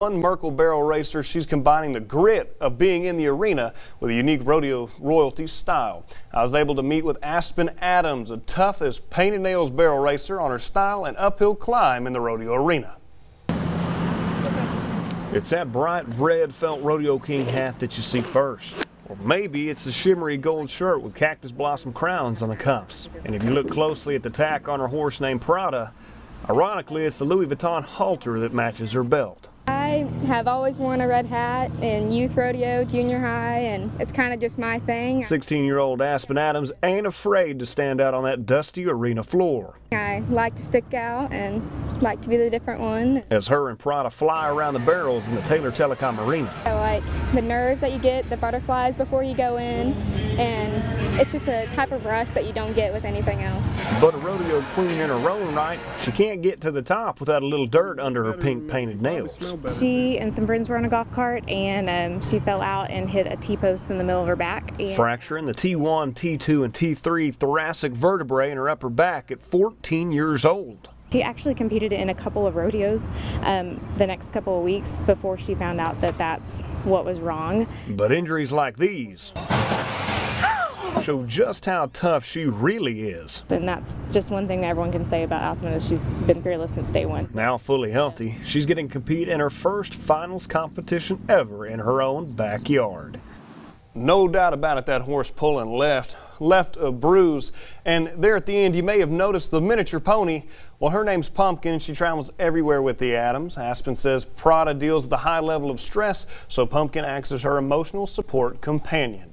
One Merkel barrel racer, she's combining the grit of being in the arena with a unique rodeo royalty style. I was able to meet with Aspen Adams, a tough as painted nails barrel racer on her style and uphill climb in the rodeo arena. It's that bright red felt Rodeo King hat that you see first. Or maybe it's the shimmery gold shirt with cactus blossom crowns on the cuffs. And if you look closely at the tack on her horse named Prada, ironically it's the Louis Vuitton halter that matches her belt. I have always worn a red hat in youth rodeo, junior high, and it's kind of just my thing. 16 year old Aspen Adams ain't afraid to stand out on that dusty arena floor. I like to stick out and like to be the different one. As her and Prada fly around the barrels in the Taylor Telecom Arena. I like the nerves that you get, the butterflies before you go in, and it's just a type of rush that you don't get with anything else. But a rodeo queen in her own right, she can't get to the top without a little dirt under her pink painted nails. She and some friends were on a golf cart and um, she fell out and hit a T-post in the middle of her back. Fracturing the T1, T2, and T3 thoracic vertebrae in her upper back at 14 years old. She actually competed in a couple of rodeos um, the next couple of weeks before she found out that that's what was wrong. But injuries like these show just how tough she really is. And that's just one thing that everyone can say about Aspen is she's been fearless since day one. Now fully healthy, she's getting to compete in her first finals competition ever in her own backyard. No doubt about it, that horse pulling left left a bruise. And there at the end, you may have noticed the miniature pony. Well, her name's Pumpkin, and she travels everywhere with the Adams. Aspen says Prada deals with a high level of stress, so Pumpkin acts as her emotional support companion.